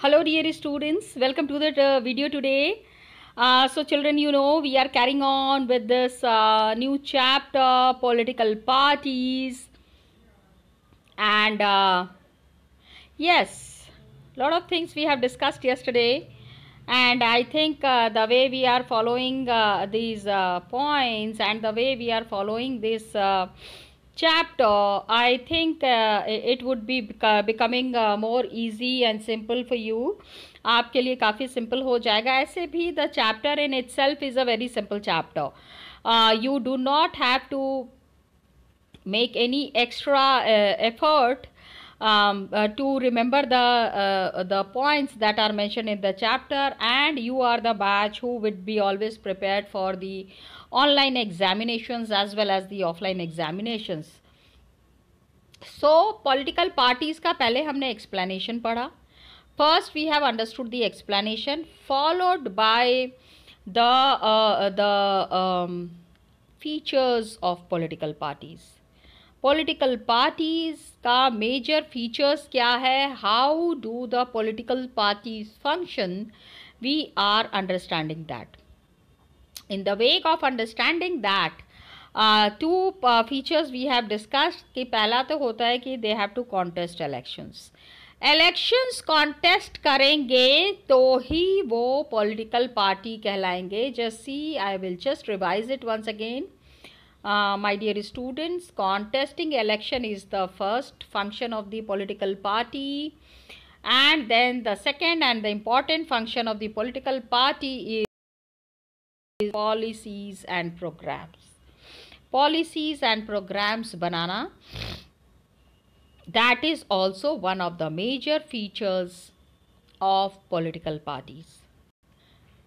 Hello dear students, welcome to the uh, video today. Uh, so children, you know we are carrying on with this uh, new chapter, political parties. And uh, yes, lot of things we have discussed yesterday. And I think uh, the way we are following uh, these points and the way we are following this chapter i think uh, it would be beca- becoming uh, more easy and simple for you आपके लिए काफ़ी simple हो जाएगा ऐसे भी the chapter in itself is a very simple chapter you do not have to make any extra uh, effort um, uh, to remember the uh, the points that are mentioned in the chapter and you are the batch who would be always prepared for the online examinations as well as the offline examinations. So political parties ka pehle humne explanation padha. First we have understood the explanation followed by the uh, uh the um, features of political parties. Political parties का major features kya hai? How do the political parties function? We are understanding that in the wake of understanding that uh, two uh, features we have discussed कि पहला तो होता है कि they have to contest elections elections contest करेंगे तो ही वो political party कहलाएंगे just see I will just revise it once again uh, my dear students contesting election is the first function of the political party and then the second and the important function of the political party is policies and programs policies and programs banana that is also one of the major features of political parties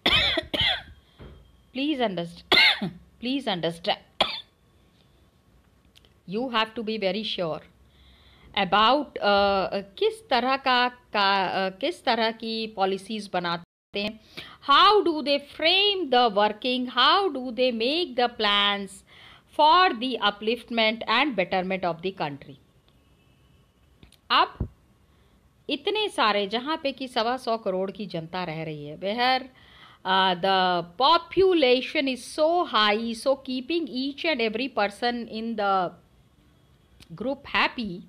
please understand please understand you have to be very sure about uh, किस तरह का, का uh, किस तरह की policies बनाते हैं how do they frame the working how do they make the plans for the upliftment and betterment of the country अब इतने सारे, जहाँ पे कि सवा सौ करोड़ की जनता रह रही है where the population is so high so keeping each and every person in the group happy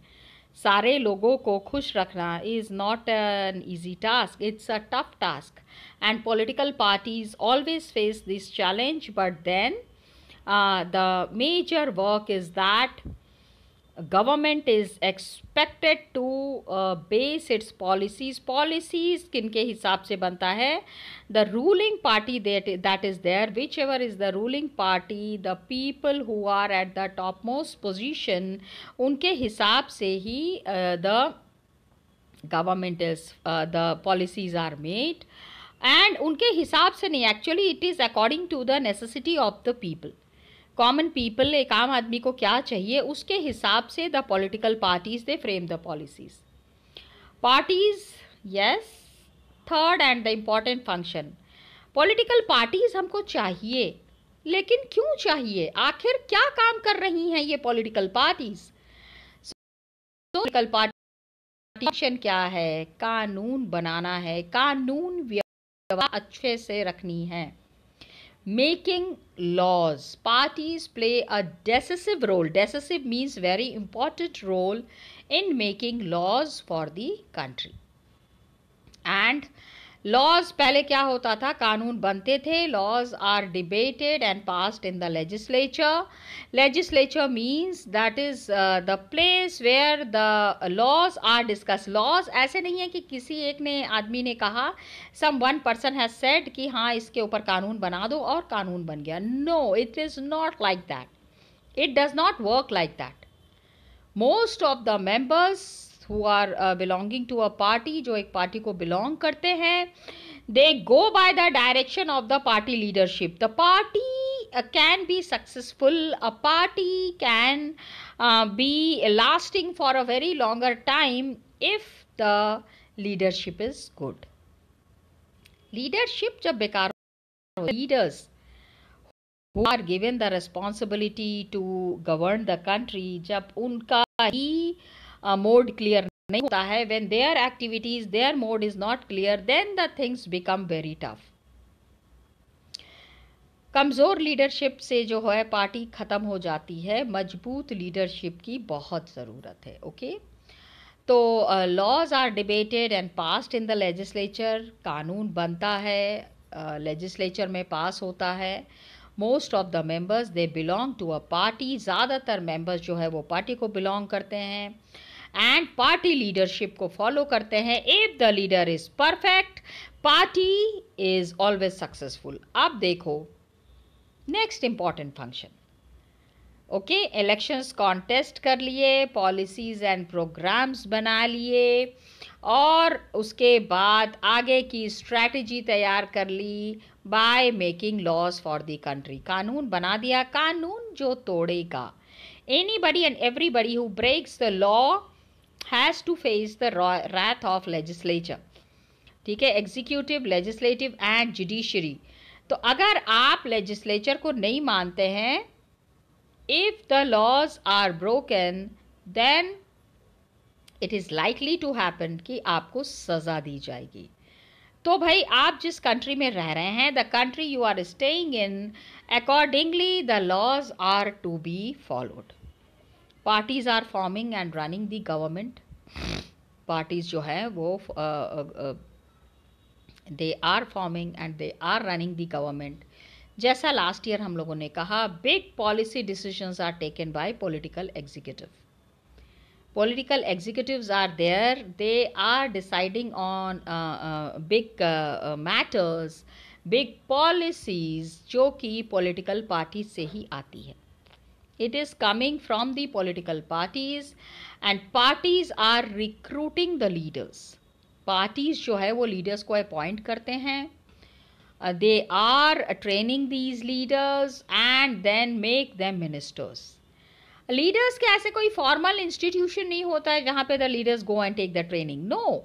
सारे लोगों को खुश रखना is not an easy task it's a tough task and political parties always face this challenge but then the major work is that government is expected to base its policies policies किन के हिसाब से बनता है? The ruling party that is there which ever is the ruling party the people who are at the top most position उनके हिसाब से ही the government is the policies are made and उनके हिसाब से नहीं actually it is according to the necessity of the people common people एक आम आदमी को क्या चाहिए, उसके हिसाब से the political parties they frame the policies parties yes third and the important function political parties हमको चाहिए, लेकिन क्यों चाहिए? आखिर क्या काम कर रही हैं ये पॉलिटिकल पार्टीज़ पॉलिटिकल पार्टी क्या है? कानून बनाना है, कानून व्यवस्था अच्छे से रखनी है। Making laws. Parties play a decisive role. Decisive means very important role in making laws for the country. And laws पहले क्या होता था? कानून बनते थे। Laws are debated and passed in the legislature legislature means that is the place where the laws are discuss laws ऐसे नहीं है कि किसी एक ने, आदमी ने कहा some one person has said कि हाँ इसके ऊपर कानून बना दो और कानून बन गया। No it is not like that it does not work like that most of the members who are belonging to a party जो एक पार्टी को बिलोंग करते हैं they go by the direction of the party leadership the party can be successful a party can be lasting for a very longer time if the leadership is good leadership जब बेकार leaders who are given the responsibility to govern the country जब उनका ही uh, mode clear नहीं होता है. When their activities their mode is not clear then the things become very tough कमज़ोर leadership से जो है पार्टी ख़त्म हो जाती है. मज़बूत लीडरशिप की बहुत ज़रूरत है. ओके तो laws are debated and passed in the legislature कानून बनता है लेजिस्लेचर uh, में पास होता है. Most of the members they belong to a party ज़्यादातर मेंबर्स जो है वो पार्टी को बिलोंग करते हैं. एंड पार्टी लीडरशिप को फॉलो करते हैं। If the leader is perfect party is always successful अब देखो next important function okay elections contest कर लिए पॉलिसीज़ एंड प्रोग्राम्स बना लिए, और उसके बाद आगे की स्ट्रैटेजी तैयार कर ली by making laws for the country कानून बना दिया, कानून जो तोड़ेगा। Anybody and everybody who breaks the law has to face the wrath of legislature ठीक है? एग्जीक्यूटिव लेजिस्लेटिव एंड जुडिशरी तो अगर आप लेजिस्लेचर को नहीं मानते हैं if the laws are broken then it is likely to happen कि आपको सज़ा दी जाएगी। तो भाई, आप जिस कंट्री में रह रहे हैं the country you are staying in accordingly the laws are to be followed parties are forming and running the government parties जो है वो they are forming and they are running the government जैसा last year हम लोगों ने कहा big policy decisions are taken by political executive there. They are deciding on uh, uh, big uh, matters big policies जो कि political parties से ही आती है। It is coming from the political parties and parties are recruiting the leaders parties जो है वो leaders को appoint करते हैं uh, they are training these leaders and then make them ministers leaders के ऐसे कोई फॉर्मल इंस्टीट्यूशन नहीं होता है जहाँ पे the leaders go and take the training no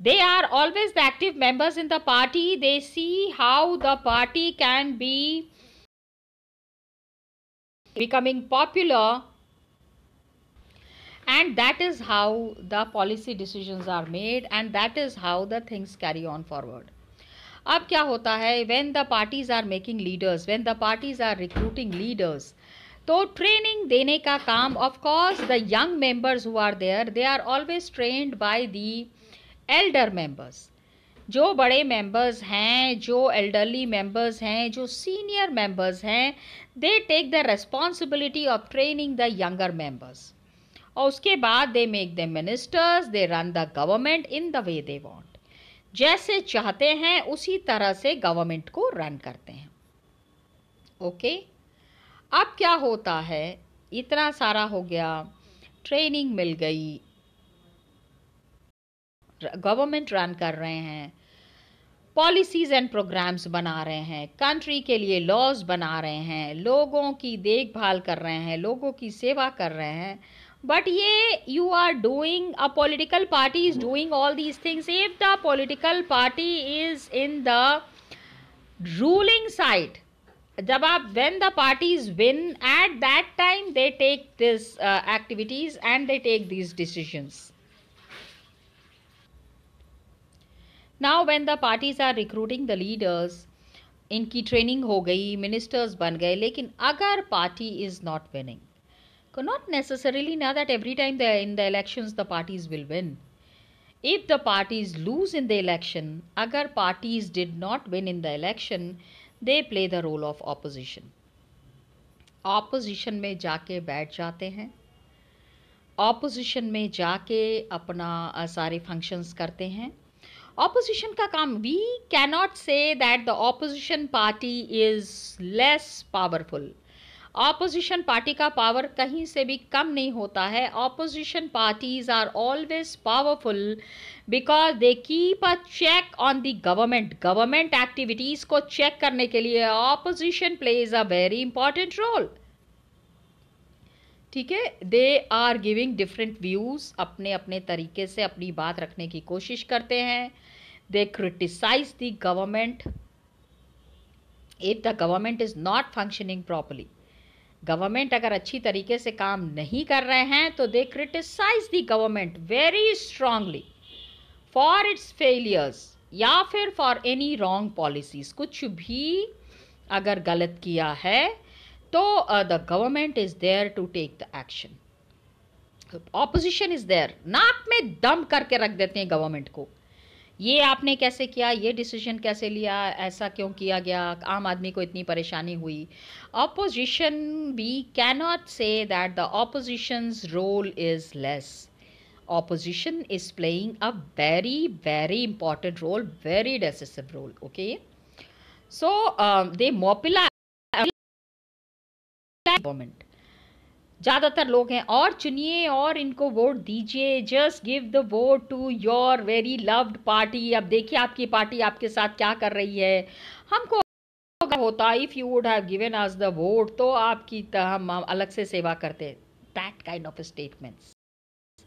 they are always the active members in the party they see how the party can be becoming popular and that is how the policy decisions are made and that is how the things carry on forward अब क्या होता है when the parties are making leaders when the parties are recruiting leaders तो training देने का काम of course the young members who are there they are always trained by the elder members जो बड़े मेंबर्स हैं, जो एल्डरली मेंबर्स हैं, जो सीनियर मेंबर्स हैं they take the responsibility of training the younger members और उसके बाद they make the ministers they run the government in the way they want जैसे चाहते हैं, उसी तरह से गवर्नमेंट को रन करते हैं। Okay okay? अब क्या होता है? इतना सारा हो गया ट्रेनिंग मिल गई गवर्नमेंट रन कर रहे हैं पॉलिसीज़ एंड प्रोग्राम्स बना रहे हैं कंट्री के लिए लॉज बना रहे हैं, लोगों की देखभाल कर रहे हैं, लोगों की सेवा कर रहे हैं बट ये you are doing a political party is doing all these things if the political party is in the ruling side जब आप when the parties win at that time they take this activities and they take take these decisions now the parties are recruiting the leaders इनकी training हो गई ministers बन गए, लेकिन अगर party is not winning not necessarily ना that every time the in the elections the parties will win if the parties lose in the election agar parties did not win in the election they play the role of opposition opposition में जाके बैठ जाते हैं। Opposition में जाके अपना सारे functions करते हैं। ऑपोजिशन का काम we cannot say that the opposition party is less powerful opposition party का पावर कहीं से भी कम नहीं होता है opposition parties are always powerful because they keep a check on the government government activities को चेक करने के लिए opposition plays a very important role ठीक है? They are giving different views अपने अपने तरीके से अपनी बात रखने की कोशिश करते हैं। They criticise the government if the government is not functioning properly government अगर अच्छी तरीके से काम नहीं कर रहे हैं तो they criticise the government very strongly for its failures या फिर फॉर एनी रॉन्ग पॉलिसीज़ कुछ भी अगर गलत किया है तो the government is there to take the action opposition is there नाक में दम करके रख देते हैं गवर्नमेंट को। ये आपने कैसे किया? ये डिसीज़न कैसे लिया? ऐसा क्यों किया गया? आम आदमी को इतनी परेशानी हुई। Opposition we cannot say that the opposition's role is less opposition is playing a very very important role very decisive role okay so they they government. ज़्यादातर लोग हैं। और चुनिए और इनको वोट दीजिए। Just give the vote to your very loved party अब देखिए आपकी पार्टी आपके साथ क्या कर रही है। हमको होता। If you would have given us the vote तो आपकी हम अलग से सेवा करते। That kind of statements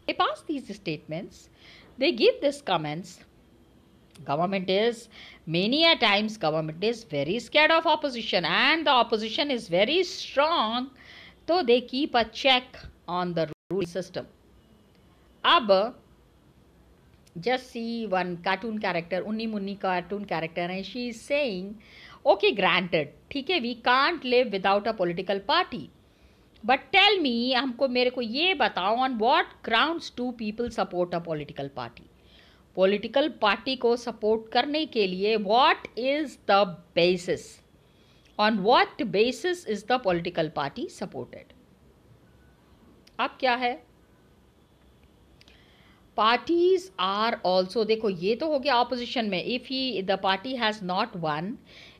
they pass these statements. They give this comments. Government is many a times government is very scared of opposition and the opposition is very strong so they keep a check on the rule system अब just see one cartoon character unni munni cartoon character and she is saying okay granted ठीक है we can't live without a political party but tell me हमको मेरे को ये बताओ on what grounds to people support a political party political party को support करने के लिए what is the basis on what basis is the political party supported अब क्या है? पार्टीज़ आर ऑल्सो देखो ये तो हो गया ऑपोजिशन में। If he the party has not won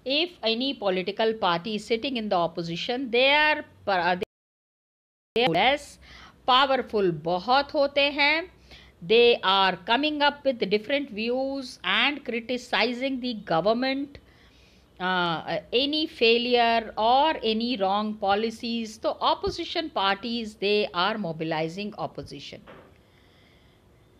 if any political party sitting in the opposition they are less powerful बहुत होते हैं। they are coming up with different views and criticising the government any failure और any wrong policies तो opposition parties they are mobilising opposition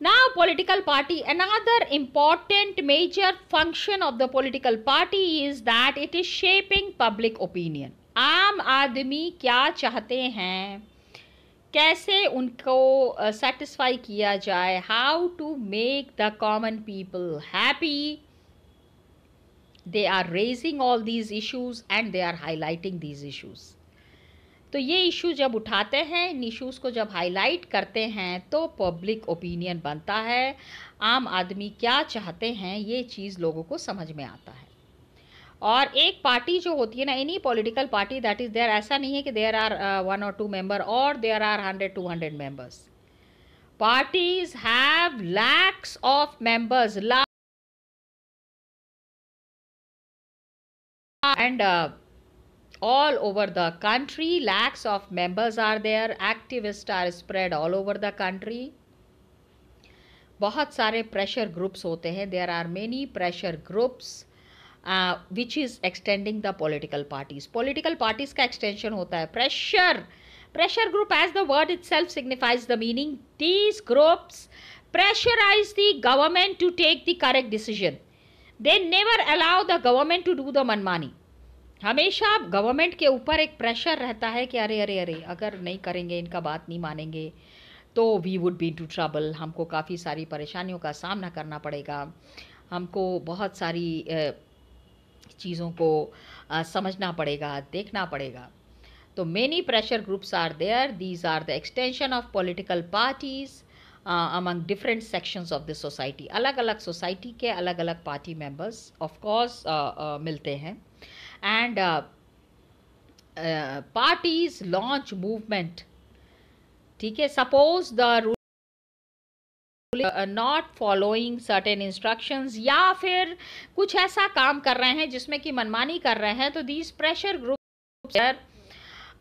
now political party another important major function of the political party is that it is shaping public opinion आम आदमी क्या चाहते हैं कैसे उनको satisfy किया जाए? How to make the common people happy they are raising all these issues and they are highlighting these issues तो ये इशू जब उठाते हैं, इन इश्यूज़ को जब हाईलाइट करते हैं तो पब्लिक ओपिनियन बनता है। आम आदमी क्या चाहते हैं, ये चीज़ लोगों को समझ में आता है। और एक पार्टी जो होती है ना any political party that is there ऐसा नहीं है कि देयर आर वन और टू मेंबर और there are hundred two hundred members parties have lakhs of members uh, all over the country lakhs of members are there activists are spread all over the country. बहुत सारे pressure groups होते हैं there are many pressure groups which is extending the political parties political parties का extension होता है pressure pressure group as the word itself signifies the meaning these groups pressurize the government to take the correct decision. They never allow the government to do the मनमानी हमेशा government के ऊपर एक pressure रहता है कि अरे अरे अरे, अगर नहीं करेंगे, इनका बात नहीं मानेंगे तो we would be to trouble हमको काफ़ी सारी परेशानियों का सामना करना पड़ेगा. हमको बहुत सारी चीज़ों को समझना पड़ेगा, देखना पड़ेगा। तो many pressure groups are there these are the extension of political parties among different sections of the society अलग अलग सोसाइटी के अलग अलग पार्टी मेंबर्स ऑफ़ कोर्स मिलते हैं। एंड पार्टीज़ लॉन्च मूवमेंट ठीक है? Suppose the not following certain instructions या फिर कुछ ऐसा काम कर रहे हैं जिसमें कि मनमानी कर रहे हैं तो दीज प्रेशर ग्रुप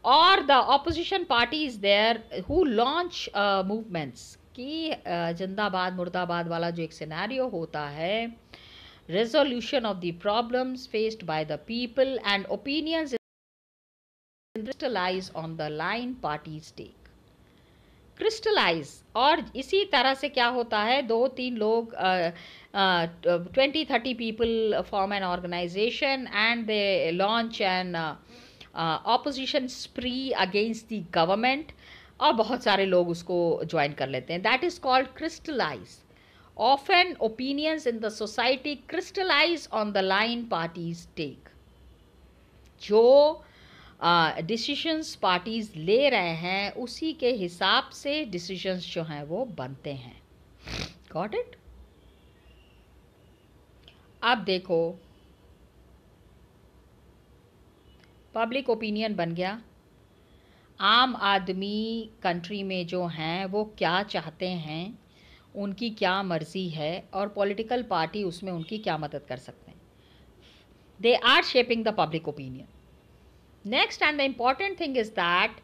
और the opposition party is there who launch movements कि जिंदाबाद, मुर्दाबाद वाला जो एक सिनेरियो होता है resolution of the problems faced by the people and opinions crystallize on the line parties take crystallise और इसी तरह से क्या होता है, दो तीन लोग twenty thirty people form an organisation and they launch an opposition spree against the government और बहुत सारे लोग उसको ज्वाइन कर लेते हैं। That is called crystallise of opinions in the society crystallise on the line parties take जो decisions parties ले रहे हैं, उसी के हिसाब से डिसीशंस जो हैं वो बनते हैं। गॉट इट अब देखो। पब्लिक ओपिनियन बन गया। आम आदमी कंट्री में जो हैं, वो क्या चाहते हैं, उनकी क्या मर्ज़ी है, और पॉलिटिकल पार्टी उसमें उनकी क्या मदद कर सकते हैं। They are shaping the public opinion next and the important thing is that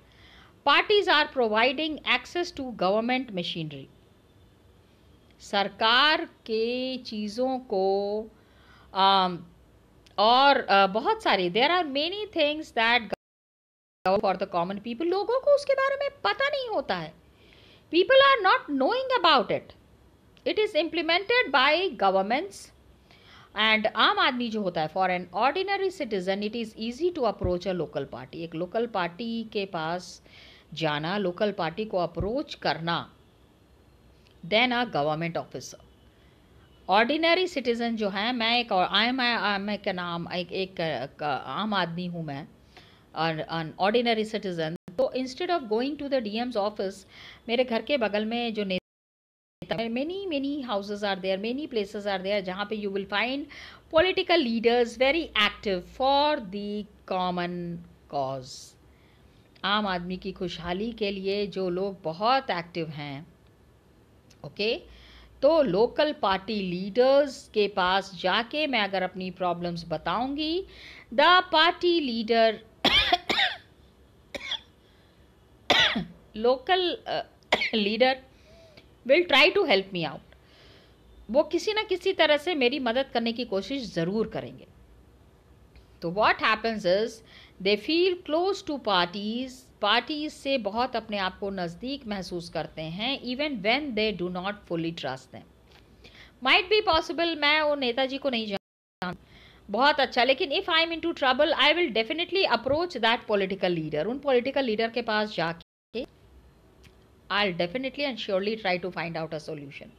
parties are providing access to government machinery सरकार के चीज़ों को और uh, बहुत सारी there are many things that for the common people लोगों को उसके बारे में पता नहीं होता है people are not knowing about it it is implemented by governments and आम आदमी जो होता है for an ordinary citizen it is easy to approach a local party एक लोकल पार्टी के पास जाना लोकल पार्टी को अप्रोच करना than a government officer ordinary citizen जो है, मैं एक आई एम मैं क्या नाम, एक एक आम आदमी हूँ मैं और ऑर्डिनरी सिटीज़न तो instead of going to the DM's office मेरे घर के बगल में जो many many houses are there many places are there जहाँ पे you will find political leaders very active for the common cause आम आदमी की खुशहाली के लिए जो लोग बहुत एक्टिव हैं ओके okay? तो लोकल पार्टी लीडर्स के पास जाके मैं अगर अपनी प्रॉब्लम्स बताऊँगी the party leader local leader will try to help me out वो किसी ना किसी तरह से मेरी मदद करने की कोशिश ज़रूर करेंगे। तो what happens is they feel close to parties parties से बहुत अपने आप को नज़दीक महसूस करते हैं even when they do not fully trust them might be possible मैं वो नेताजी को नहीं जानता बहुत अच्छा लेकिन if I am into trouble I will definitely approach that political leader उन पोलिटिकल लीडर के पास जाके I definitely and surely try to find out a solution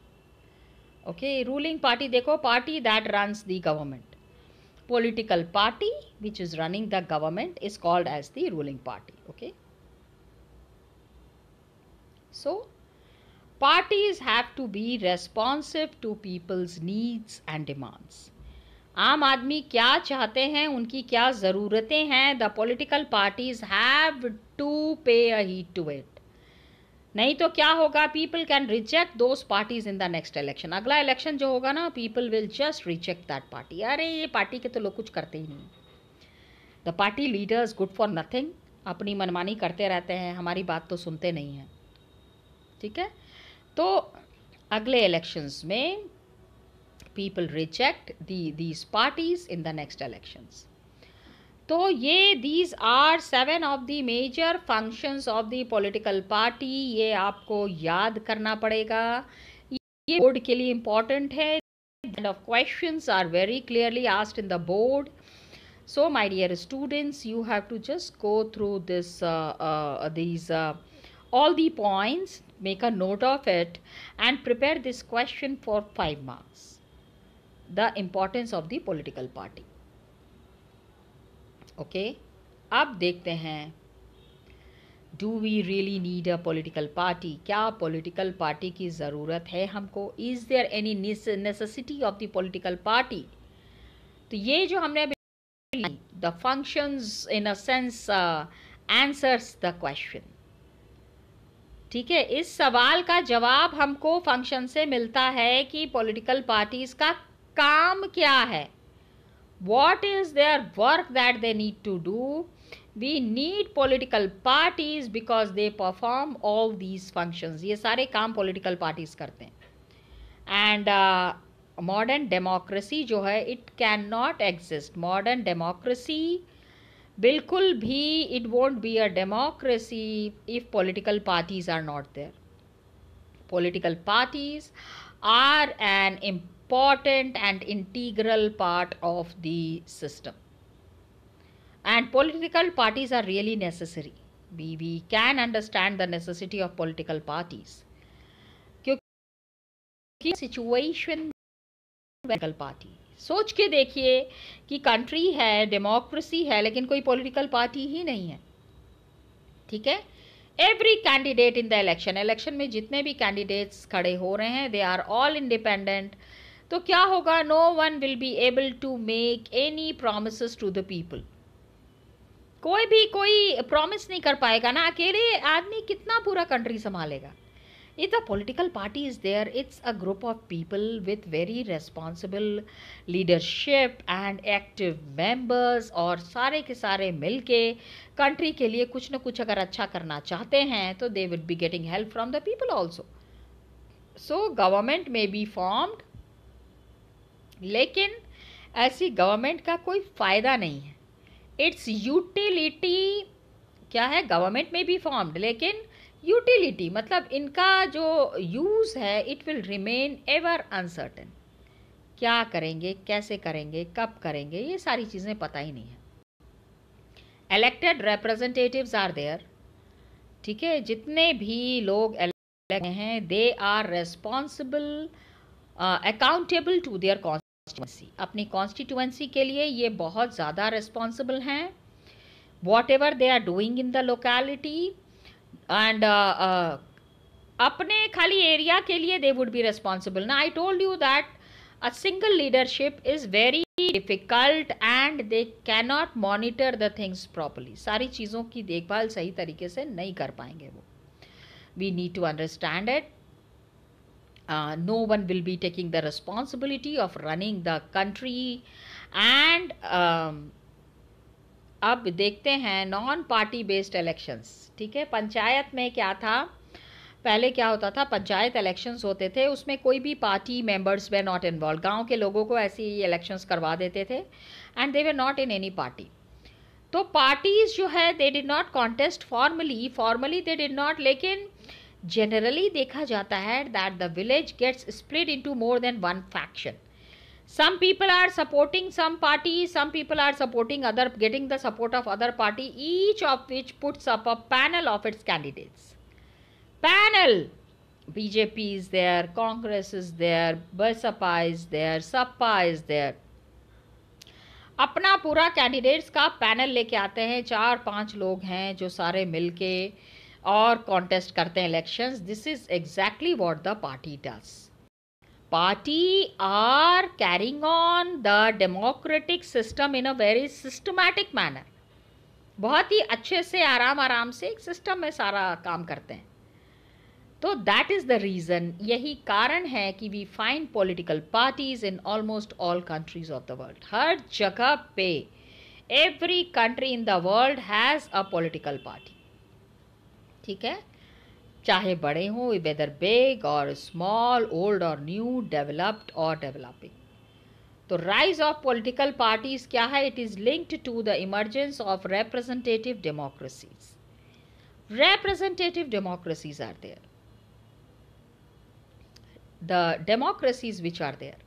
okay ruling party देखो party that runs the government political party which is running the government is called as the ruling party okay so parties have to be responsive to people's needs and demands आम आदमी क्या चाहते हैं उनकी क्या ज़रूरतें हैं the political parties have to pay a heed to it नहीं तो क्या होगा? People can reject those parties in the next election अगला इलेक्शन जो होगा ना people will just reject that party अरे, ये पार्टी के तो लोग कुछ करते ही नहीं। The party leaders good for nothing अपनी मनमानी करते रहते हैं। हमारी बात तो सुनते नहीं हैं। ठीक है? तो अगले इलेक्शंस में people reject the these parties in the next elections तो ये these are seven of the major functions of the political party ये आपको याद करना पड़ेगा। ये बोर्ड के लिए इंपॉर्टेंट है। Questions are very clearly asked in the board so my dear students you have to just go through this these all the points make a note of it and prepare this question for five marks the importance of the political party okay? अब देखते हैं do we really need a political party क्या political party की ज़रूरत है हमको? Is there any necessity of the political party तो ये जो हमने the functions in a sense answers the question ठीक है? इस सवाल का जवाब हमको फ़ंक्शन से मिलता है कि पॉलिटिकल पार्टीज़ का काम क्या है? What is their work that they need to do we need political parties because they perform all these functions ये सारे काम political parties करते हैं and uh, modern democracy जो है it cannot exist modern democracy बिल्कुल भी it won't be a democracy if political parties are not there political parties are an important and integral part of the system and political parties are really necessary we we can understand the necessity of political parties क्योंकि situation political party सोच के देखिए कि country है democracy है लेकिन कोई political party ही नहीं है ठीक है every candidate in the election election में जितने भी कैंडिडेट्स खड़े हो रहे हैं दे आर ऑल इंडिपेंडेंट तो क्या होगा? No one will be able to make any promise to the people कोई भी, कोई प्रॉमिस नहीं कर पाएगा ना, अकेले आदमी कितना पूरा कंट्री संभालेगा? if the political party is there. It's a group of people with very responsible leadership and active members और सारे के सारे मिल के कंट्री के लिए कुछ ना कुछ अगर अच्छा करना चाहते हैं तो they will be getting help from the people also so government may be formed लेकिन ऐसी गवर्नमेंट का कोई फ़ायदा नहीं है। इट्स यूटिलिटी क्या है? गवर्नमेंट में भी फॉर्म्ड लेकिन यूटिलिटी मतलब इनका जो यूज़ है it will remain ever uncertain क्या करेंगे, कैसे करेंगे, कब करेंगे, ये सारी चीज़ें पता ही नहीं है। इलेक्टेड रिप्रेजेंटेटिव्स आर देयर ठीक है? जितने भी लोग हैं they are responsible accountable to their constituency अपनी कॉन्स्टिट्यूंसी के लिए ये बहुत ज़्यादा रिस्पॉन्सिबल हैं। Whatever they are doing in the locality and अपने खाली एरिया के लिए दे वुड बी रेस्पॉन्सिबल ना I told you that a single leadership is very difficult and they cannot monitor the things properly सारी चीज़ों की देखभाल सही तरीके से नहीं कर पाएँगे वो। We need to understand it no one will be taking the responsibility of running the country and अब देखते हैं नॉन पार्टी बेस्ड इलेक्शंस ठीक है? पंचायत में क्या था? पहले क्या होता था? पंचायत इलेक्शंस होते थे। उसमें कोई भी party members were not involve गाँव के लोगों को ऐसे इलेक्शंस करवा देते थे। And they were not in any party तो पार्टीज़ जो है they did not contest formally formally they did not लेकिन जनरली देखा जाता है that the village gets split into more than one faction some people are supporting some party some people are supporting other getting the support of other party each of which puts up a panel of its candidates panel BJP is there Congress is there Baspa is there Sapa is there अपना पूरा candidates का panel लेके आते हैं चार पाँच लोग हैं जो सारे मिलके के और कॉन्टेस्ट करते हैं elections this is exactly what the party does party are carrying on the democratic system in a very systematic manner. बहुत ही अच्छे से आराम आराम से एक सिस्टम में सारा काम करते हैं. तो दैट इज़ द रीज़न यही कारण है कि we find political parties in almost all countries of the world हर जगह पे every country in the world has a political party ठीक है? चाहे बड़े हों वेदर बिग और स्मॉल ओल्ड और न्यू डेवलप्ड और डेवलपिंग तो राइज ऑफ़ पॉलिटिकल पार्टीज़ क्या है? It is linked to the emergence of representative democracies representative democracies are there the democracies which are there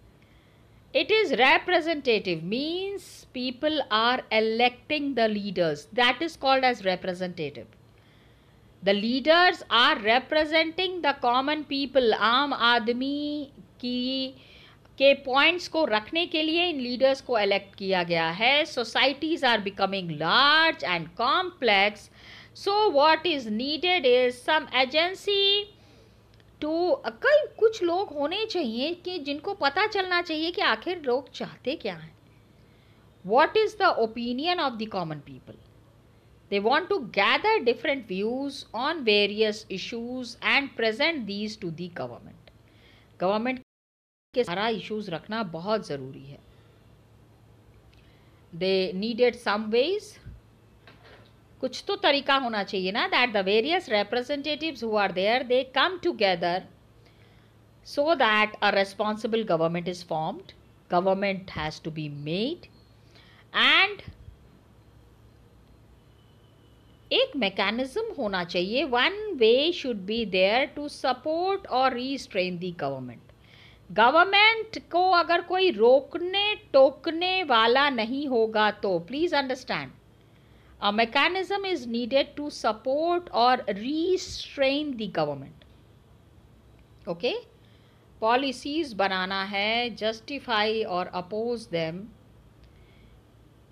it is representative means people are electing the leaders that is called as representative the leaders are representing the common people आम आदमी की, के points को रखने के लिए इन leaders को elect किया गया है। Societies are becoming large and complex so what is needed is some agency to कई कुछ लोग होने चाहिए कि जिनको पता चलना चाहिए कि आखिर लोग चाहते क्या हैं। What is the opinion of the common people They want to gather different views on various issues and present these to the government. Government के सारा issues रखना बहुत ज़रूरी है They needed some ways. कुछ तो तरीका होना चाहिए ना that the various representatives who are there they come together so that a responsible government is formed government has to be made and एक मैकेनिज्म होना चाहिए। One way should be there to support और restrain the government government को अगर कोई रोकने, टोकने वाला नहीं होगा तो please understand a mechanism is needed to support or restrain the government. Okay? Policies बनाना है जस्टिफाई और अपोज देम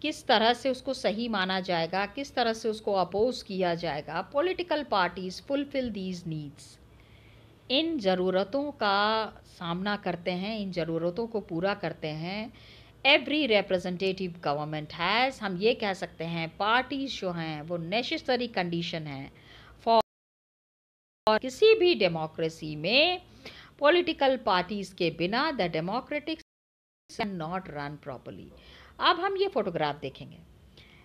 किस तरह से उसको सही माना जाएगा, किस तरह से उसको अपोज किया जाएगा political parties fulfil these needs इन ज़रूरतों का सामना करते हैं, इन ज़रूरतों को पूरा करते हैं एवरी रिप्रेजेंटेटिव गवर्नमेंट हैज़ हम ये कह सकते हैं पार्टीज़ जो हैं, वो नेसेसरी कंडीशन है फॉर किसी भी डेमोक्रेसी में पॉलिटिकल पार्टीज़ के बिना the democratic not run properly अब हम ये फोटोग्राफ देखेंगे।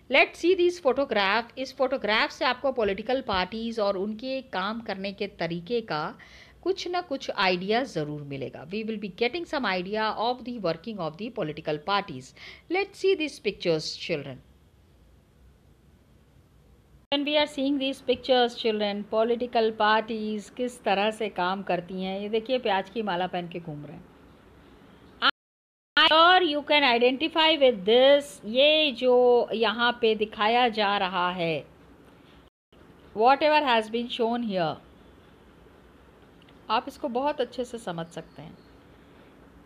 लेट सी दिस फोटोग्राफ इस फोटोग्राफ से आपको पॉलिटिकल पार्टीज़ और उनके काम करने के तरीके का कुछ ना कुछ आइडिया ज़रूर मिलेगा। We will be getting some idea of the working of the political parties let see this pictures children when we are seeing these pictures, children, political parties किस तरह से काम करती हैं? ये देखिए, प्याज की माला पहन के घूम रहे हैं। और you can identify with this ये जो यहाँ पे दिखाया जा रहा है whatever has been shown here आप इसको बहुत अच्छे से समझ सकते हैं।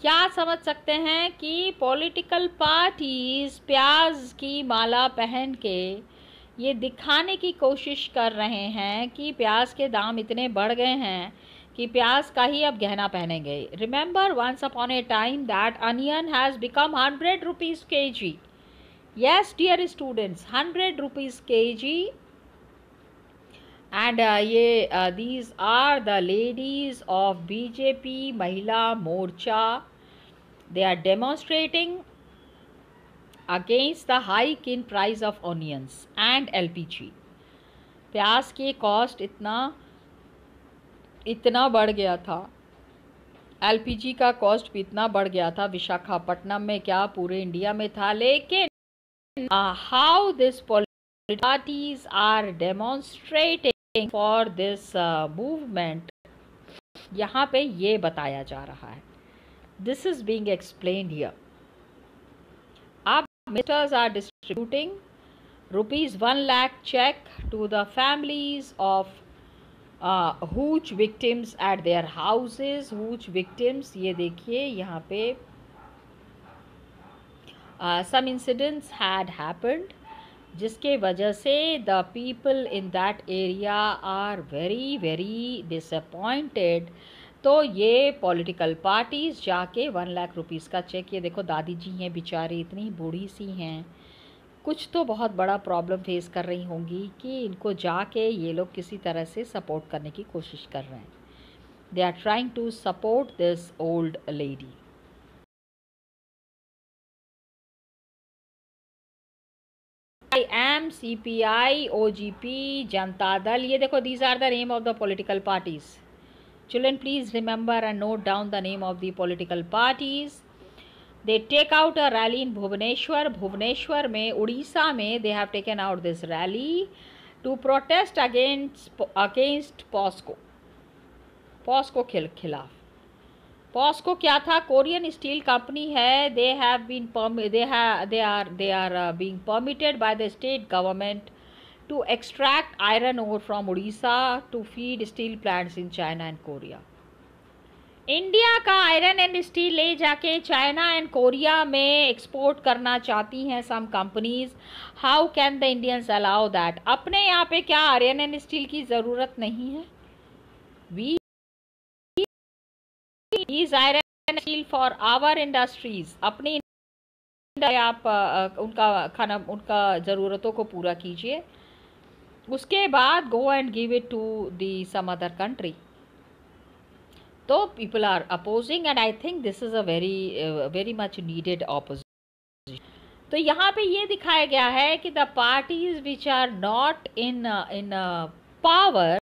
क्या समझ सकते हैं कि पॉलिटिकल पार्टीज़ प्याज की माला पहन के ये दिखाने की कोशिश कर रहे हैं कि प्याज के दाम इतने बढ़ गए हैं कि प्याज का ही अब गहना पहनेंगे। Remember once upon a time that onion has become hundred rupees K G yes dear students hundred rupees K G and ये these are the ladies of BJP Mahila Morcha they are demonstrating against the hike in price of onions and LPG प्याज की cost इतना इतना बढ़ गया था। LPG का cost भी इतना बढ़ गया था। विशाखापट्टनम में क्या, पूरे इंडिया में था। लेकिन how this parties are demonstrating for this movement यहाँ पे ये बताया जा रहा है। This is being explain here ministers are distributing rupees 1 lakh check to the families of uh, huge victims at their houses huge victims ये देखिए यहाँ पे uh, some incidents had happened जिसके वजह से the people in that area are very very disappointed तो ये political parties जाके वन लाख रुपीज़ का चेक ये देखो दादी जी हैं बेचारी इतनी बूढ़ी सी हैं कुछ तो बहुत बड़ा प्रॉब्लम फेस कर रही होंगी कि इनको जाके ये लोग किसी तरह से सपोर्ट करने की कोशिश कर रहे हैं। They are trying to support this old lady I M C P I O G P Janata Dal ये देखो these are the name of the political parties Children, please remember and note down the name of the political parties. They take out a rally in Bhubaneswar Bhubaneswar में उड़ीसा में they have taken out this rally to protest against against POSCO POSCO के खिलाफ POSCO क्या था Korean steel company है they have been they they are they are being permitted by the state government to extract iron ore from Orissa to feed steel plants in China and Korea India का iron and steel ले जाके China and Korea में export करना चाहती हैं some companies how can the Indians allow that अपने यहाँ पे क्या आयरन एंड स्टील की ज़रूरत नहीं है? We is iron and steel for our industries अपनी आप उनका खाना, उनका ज़रूरतों को पूरा कीजिए। उसके बाद go and give it to the some other country तो people are opposing and I think this is a very very much needed opposition तो यहाँ पे ये दिखाया गया है कि the parties which are not in in power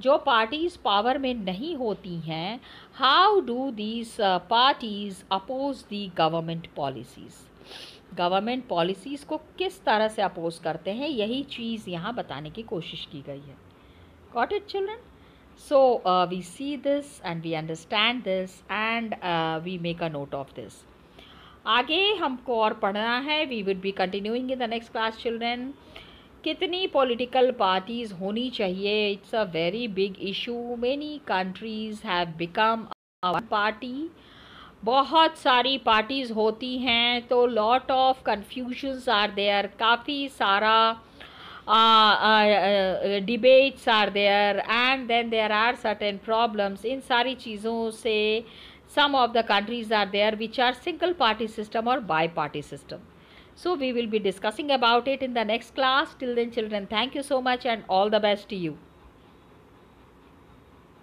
जो पार्टीज़ पावर में नहीं होती हैं how do these parties oppose the government policies government policies को किस तरह से अपोज करते हैं? यही चीज़ यहाँ बताने की कोशिश की गई है। Got it children so we see this and we understand this and we make a note of this आगे हमको और पढ़ना है we would be continuing in the next class children कितनी पॉलिटिकल पार्टीज़ होनी चाहिए? It's a very big issue many countries have become party बहुत सारी पार्टीज़ होती हैं तो lot of confusions are there काफ़ी सारा Uh, uh, uh, debates are there and then there are certain problems. In sari cheezon se some of the countries are there which are single party system or bi party system. So we will be discussing about it in the next class. Till then children thank you so much and all the best to you.